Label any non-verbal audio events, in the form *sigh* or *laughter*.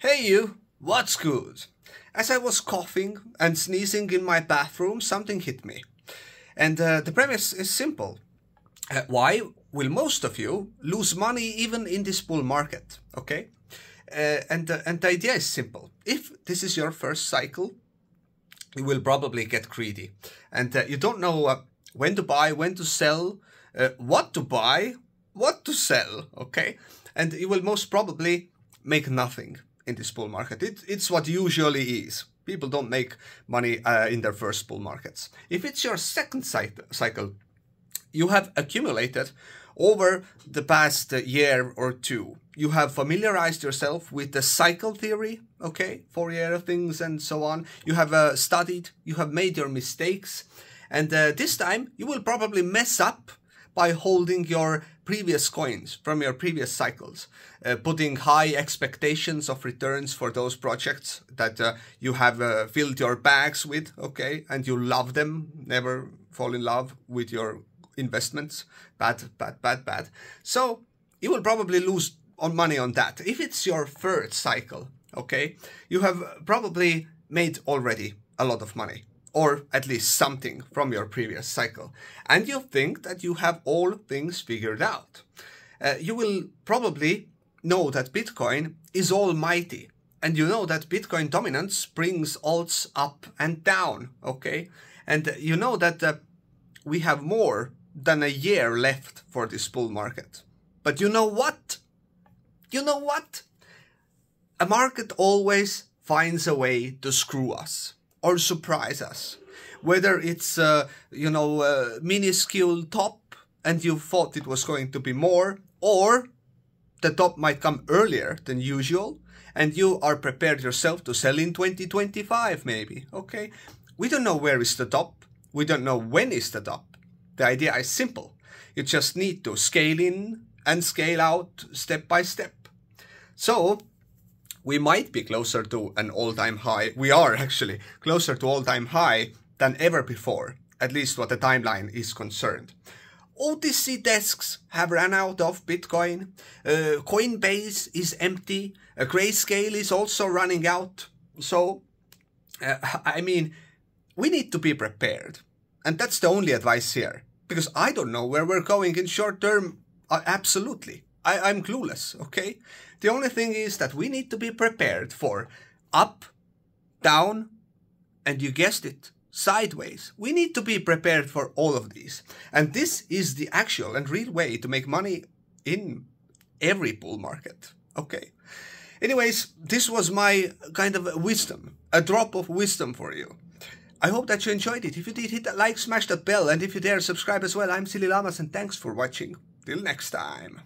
Hey you, what's good? As I was coughing and sneezing in my bathroom, something hit me. And uh, the premise is simple. Uh, why will most of you lose money even in this bull market? Okay? Uh, and, uh, and the idea is simple. If this is your first cycle, you will probably get greedy. And uh, you don't know uh, when to buy, when to sell, what to buy, what to sell, okay? And you will most probably make nothing in this bull market. It, it's what usually is. People don't make money uh, in their first bull markets. If it's your second cycle, you have accumulated over the past year or two. You have familiarized yourself with the cycle theory, okay, four-year things and so on. You have uh, studied, you have made your mistakes, and uh, this time you will probably mess up by holding your previous coins from your previous cycles, uh, putting high expectations of returns for those projects that uh, you have uh, filled your bags with, okay, and you love them, never fall in love with your investments. Bad, bad, bad, bad. So you will probably lose on money on that. If it's your third cycle, okay, you have probably made already a lot of money or at least something from your previous cycle, and you think that you have all things figured out. Uh, you will probably know that Bitcoin is almighty, and you know that Bitcoin dominance brings alts up and down, okay? And you know that uh, we have more than a year left for this bull market. But you know what? You know what? A market always finds a way to screw us or surprise us. Whether it's, uh, you know, a minuscule top and you thought it was going to be more, or the top might come earlier than usual and you are prepared yourself to sell in 2025 maybe, okay? We don't know where is the top. We don't know when is the top. The idea is simple. You just need to scale in and scale out step by step. So we might be closer to an all-time high. We are actually closer to all-time high than ever before, at least what the timeline is concerned. OTC desks have run out of Bitcoin. Uh, Coinbase is empty. Uh, Grayscale is also running out. So, uh, *laughs* I mean, we need to be prepared. And that's the only advice here. Because I don't know where we're going in short term. Uh, absolutely. I, I'm clueless, okay? The only thing is that we need to be prepared for up, down, and you guessed it, sideways. We need to be prepared for all of these. And this is the actual and real way to make money in every bull market. Okay. Anyways, this was my kind of wisdom, a drop of wisdom for you. I hope that you enjoyed it. If you did, hit that like, smash that bell, and if you dare, subscribe as well. I'm SillyLlamaz, and thanks for watching. Till next time.